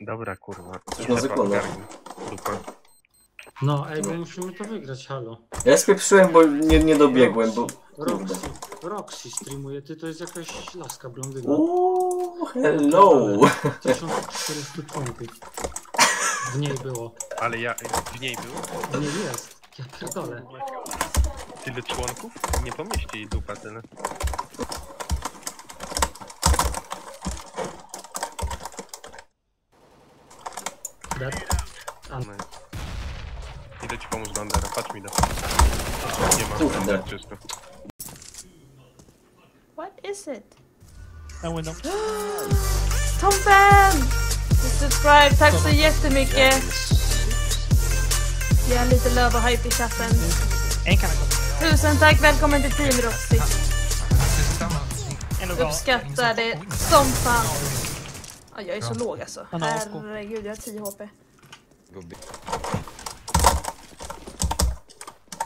Dobra, kurwa. Coś na zakłada. Dupa. No, ej, my musimy to wygrać, halo. Ja spieprzyłem, bo nie, nie dobiegłem, bo... Roxy, Roxy streamuje, ty to jest jakaś laska blondyna. Uuu, hello! 1400 członków. W niej było. Ale ja... W niej było? W niej jest. Ja pierdolę. Tyle członków? Nie pomieści jej dupa tyle. Dead. No. Idę ci pomóc Bandera, patrz mi da. Nie ma, Kurde. Bander czysto. What is it? En window. Tompen! Subscribe, tack så jättemycket. Ge en lite love och hype i chatten. En kan. Tusen tack, välkommen till Team bra. Uppskattar det som fan. Ja, jag är så låg alltså. Herregud, jag har 10 HP.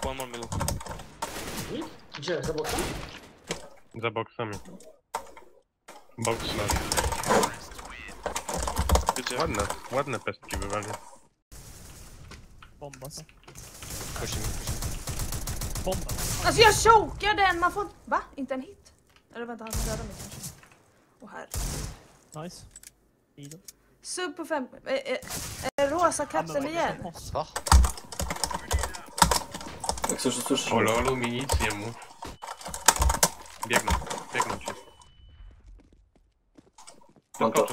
One more middle. Gdzie? Za bokiem? Za boksami. Box job. Ładne, ładne pestki wywali. Bomba så. Pushing. Bomba. Alltså jag chokade en, man får... Va? Inte en hit? Eller vänta, han dödade mig kanske. Åh herre. Nice. Ido. Sub på fem... Rosa kapseln igen? Va? Jak słyszysz, słyszysz? O lolu mi nic nie mów. Biegną, biegną ci. Mam to.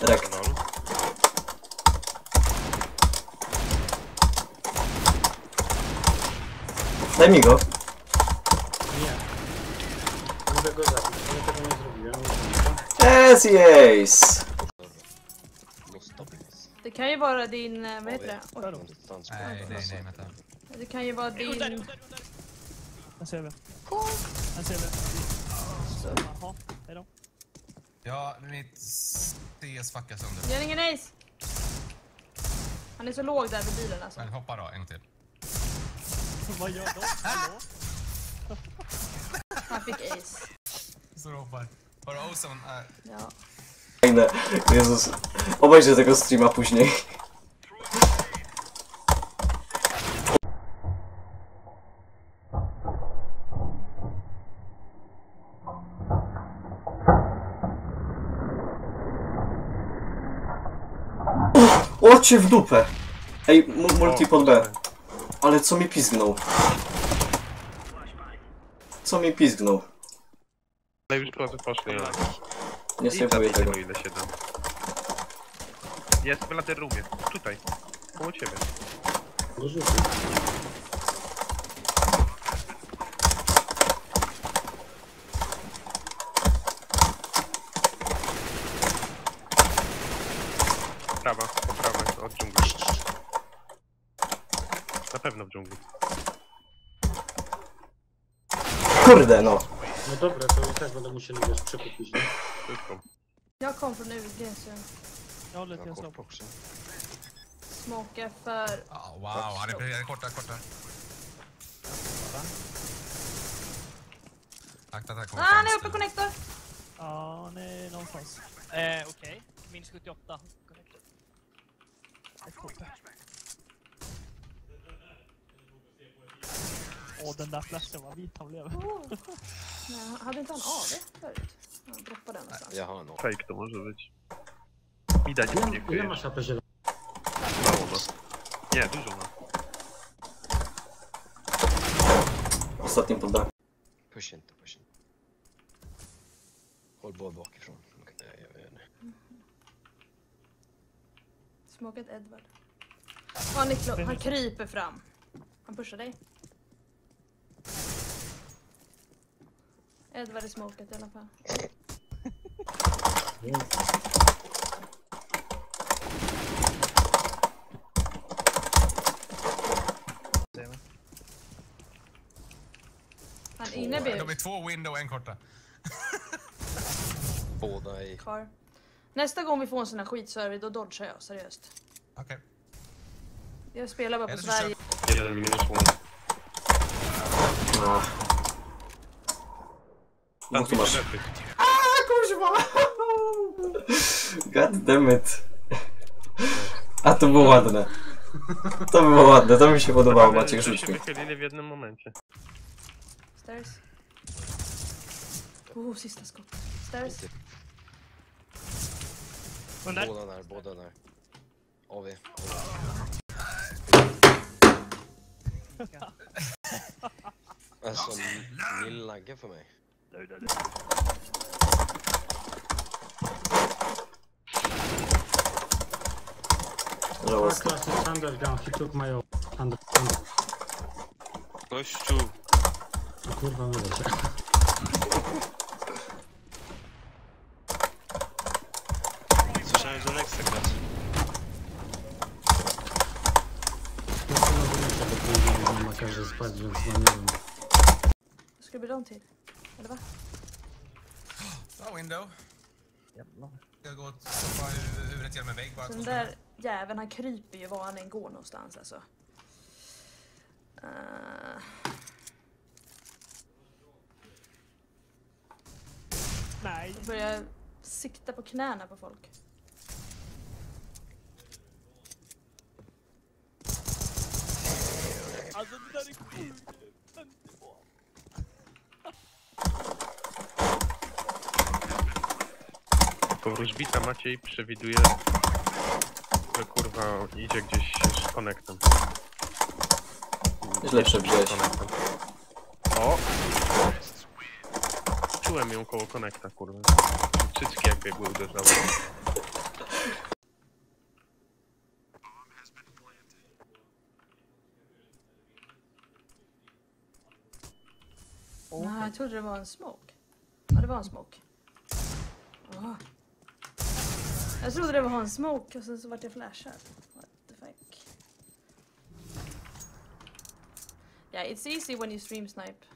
Rek. Lol. Daj mi go. Mogę go zabić, ale tego nie zrobiłem. Yes, yes! Det kan ju vara din... eh, Vad heter det? Oj, då. Nej, nej, nej, vänta. det kan ju vara din... En ser vi. En ser vi. Jaha, hejdå. Ja, mitt CS fuckar sönder. Gör ingen ace! Han är så låg där vid bilen alltså. Men hoppa då, en till. Vad gör de? Hallå? Ma. Zróbmy. But also, uh... No. Fajne. Jezus. Obejrzę tego streama później. Ocie w dupę! Ej, multi pod B. Ale co mi pizgnął? Co mi pizgnął? Ale już drodzy poszli, ale... Nie zabij tego. ile się da. Jest w laterrumie. Tutaj. Koło ciebie. Go rzucił. Prawa, po prawej, od dżungli. Na pewno w dżungli. Kurde no. No dobra, to i tak będę musieli wiesz, przekupić, nie? Wszystko. Jag kom från UG så jag Jag håller till en Jag stopp. kort också. smokar för... ja, wow, han är, är korta, korta. Akta han kommer Ah, han är fönster. uppe connector! Ja, nej, någonstans. Eh, okej. Minus 78. Connected. Ett kort Åh, den där flashen var vit han blev. Oh. Nej, hade inte han AV förut? Han droppade den någonstans. Jag har något. Fake to może być. Widać, Ile, gdzie ile masz AP zielony? Mało ma. Nie, dużo ma. Ostatnim pod inte, push inte. Håll bara bakifrån. Nej, jag vet inte. Smokat Edward. Ja, Niklo, han kryper fram. Han pushar dig. Edward är smokat i alla fall. Vi. Han är inne De är två window och en korta. Båda i... Kvar. Nästa gång vi får en sån här skitserver, då dodgar jag seriöst. Okej. Jag spelar bara på så Sverige. Jeden minus one. Ah. Måste man... Sandwich God damn it. A to było ładne. To było ładne, to mi się podobało, Maciek, Że rzuć mi. wychylili w jednym momencie. Stairs. Oh, sista skott. Stairs. Under. Båda där, båda där. AV. Alltså, ni laggar för mig. Lower Fuck class is underground, he took my underground. Gościu. O kurwa, mylę się. Słyszałem, że Lex tak graczy. Na pewno wynika, bo pójdzie na makarze spać, więc no nie wiem. Let's get it on tape. Eller va? Ja, window. Jävlar. Ska gå och stoppa hu- huvudet genom en vägg bara. Den där jäveln han kryper ju var han än går någonstans alltså. Uh, Nej. börjar sikta på knäna på folk. Alltså det där är sjukt. Wróżbita Maciej przewiduje, że kurwa idzie gdzieś z konektem. Źle. Konektem. O! Czułem ją koło konekta, kurwa. Cycki jak biegły uderzały. Jag trodde det var en smoke. Ja, det var en smoke. Jag trodde det var en smoke och sen så vart jag flashad. What the fuck. Yeah, it's easy when you stream snipe.